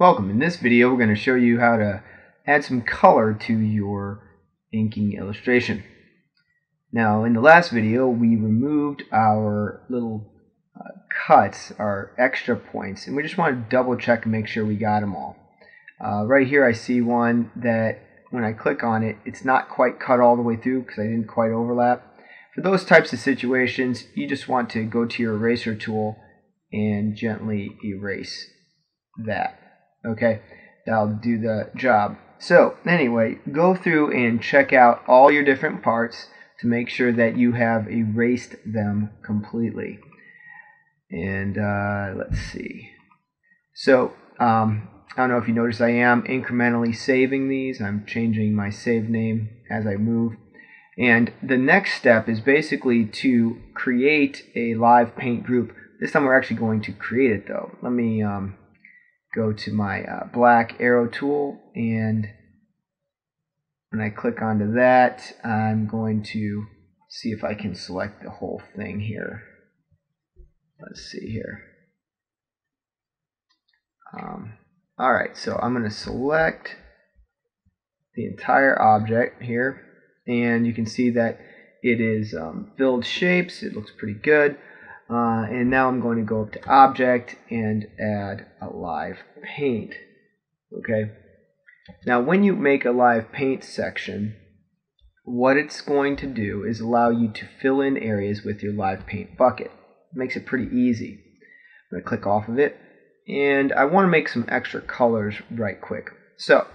Welcome. In this video, we're going to show you how to add some color to your inking illustration. Now, in the last video, we removed our little uh, cuts, our extra points, and we just want to double check and make sure we got them all. Uh, right here, I see one that when I click on it, it's not quite cut all the way through because I didn't quite overlap. For those types of situations, you just want to go to your eraser tool and gently erase that. Okay, that'll do the job. So anyway, go through and check out all your different parts to make sure that you have erased them completely. And uh, let's see. So um, I don't know if you notice I am incrementally saving these. I'm changing my save name as I move. And the next step is basically to create a live paint group. This time we're actually going to create it though. Let me um, go to my uh, black arrow tool and when I click onto that I'm going to see if I can select the whole thing here. Let's see here. Um, alright so I'm going to select the entire object here and you can see that it is um, filled shapes it looks pretty good uh, and now I'm going to go up to Object and add a live paint. Okay. Now when you make a live paint section, what it's going to do is allow you to fill in areas with your live paint bucket. It makes it pretty easy. I'm going to click off of it and I want to make some extra colors right quick. So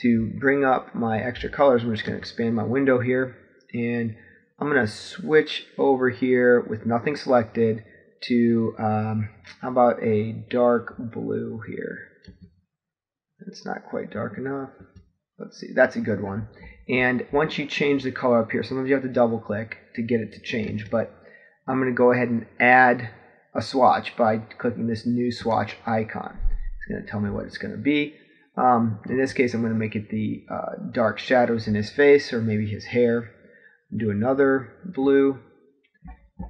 to bring up my extra colors, I'm just going to expand my window here and I'm going to switch over here with nothing selected to, um, how about a dark blue here? It's not quite dark enough. Let's see, that's a good one. And once you change the color up here, sometimes you have to double click to get it to change, but I'm going to go ahead and add a swatch by clicking this new swatch icon. It's going to tell me what it's going to be. Um, in this case, I'm going to make it the uh, dark shadows in his face or maybe his hair do another blue.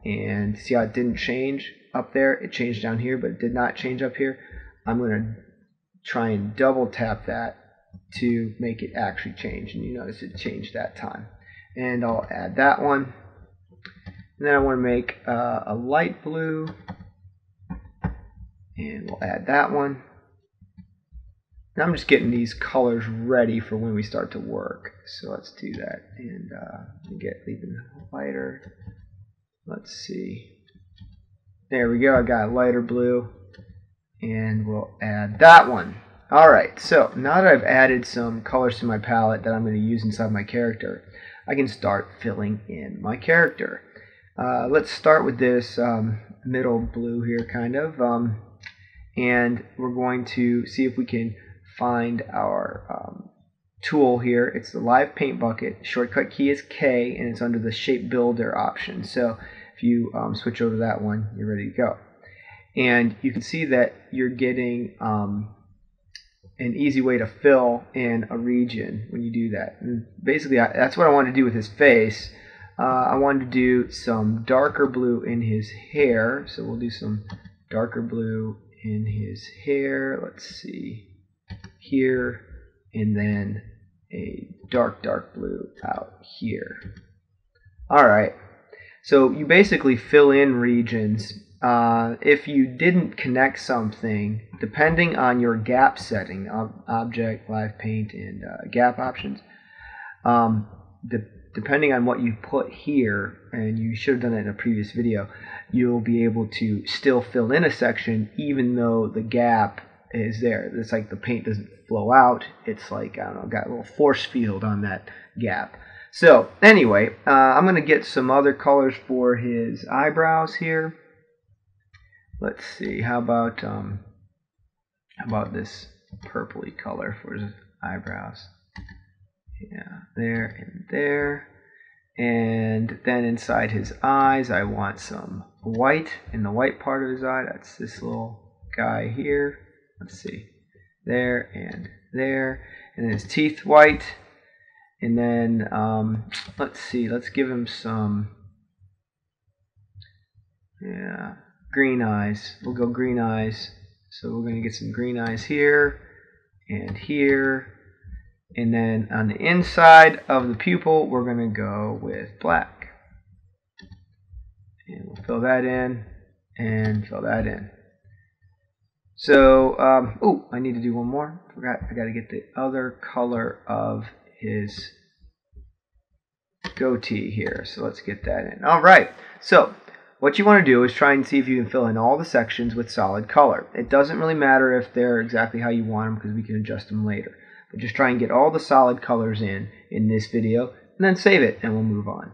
And see how it didn't change up there? It changed down here but it did not change up here. I'm going to try and double tap that to make it actually change. And you notice it changed that time. And I'll add that one. And then I want to make uh, a light blue. And we'll add that one and I'm just getting these colors ready for when we start to work. So let's do that and uh, get even lighter. Let's see. There we go. I got lighter blue and we'll add that one. Alright, so now that I've added some colors to my palette that I'm going to use inside my character, I can start filling in my character. Uh, let's start with this um, middle blue here, kind of. Um, and we're going to see if we can find our um, tool here. It's the live paint bucket. Shortcut key is K and it's under the shape builder option. So if you um, switch over to that one, you're ready to go. And you can see that you're getting um, an easy way to fill in a region when you do that. And basically, I, that's what I wanted to do with his face. Uh, I wanted to do some darker blue in his hair. So we'll do some darker blue in his hair. Let's see here, and then a dark, dark blue out here. All right, so you basically fill in regions. Uh, if you didn't connect something, depending on your gap setting, ob object, live paint, and uh, gap options, um, de depending on what you put here, and you should have done it in a previous video, you'll be able to still fill in a section even though the gap is there. It's like the paint doesn't flow out. It's like, I don't know, got a little force field on that gap. So anyway, uh, I'm going to get some other colors for his eyebrows here. Let's see, how about, um, how about this purpley color for his eyebrows? Yeah, there and there. And then inside his eyes, I want some white in the white part of his eye. That's this little guy here let's see, there and there, and then his teeth white, and then um, let's see, let's give him some, yeah, green eyes. We'll go green eyes So we're going to get some green eyes here and here. And then on the inside of the pupil, we're going to go with black. And we'll fill that in and fill that in. So, um, oh, I need to do one more. Forgot, I got to get the other color of his goatee here. So let's get that in. All right. So what you want to do is try and see if you can fill in all the sections with solid color. It doesn't really matter if they're exactly how you want them because we can adjust them later. But just try and get all the solid colors in in this video and then save it and we'll move on.